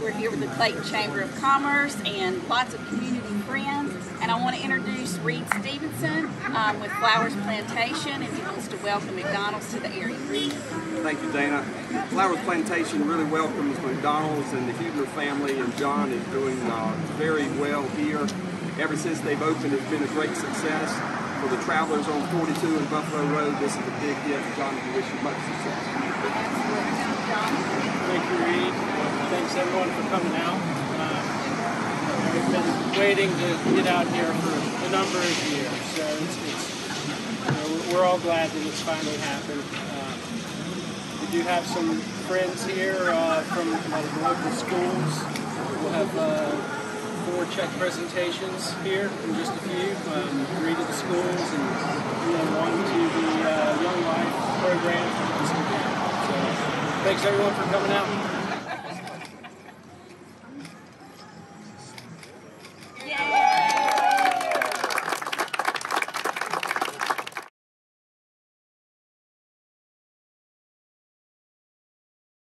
We're here with the Clayton Chamber of Commerce and lots of community friends. And I want to introduce Reed Stevenson um, with Flowers Plantation, and he wants to welcome McDonald's to the area. Reed? Thank you, Dana. Flowers Plantation really welcomes McDonald's and the Huebner family, and John is doing uh, very well here. Ever since they've opened, it's been a great success. For the travelers on 42 and Buffalo Road, this is a big gift. John, we wish you much success. Thanks everyone for coming out. Uh, we've been waiting to get out here for a number of years, so it's, it's you know, we're all glad that it's finally happened. Uh, we do have some friends here uh, from of local schools. We'll have uh, four check presentations here in just a few. Um, three to the schools and one to the uh, Young Life program. So, thanks everyone for coming out.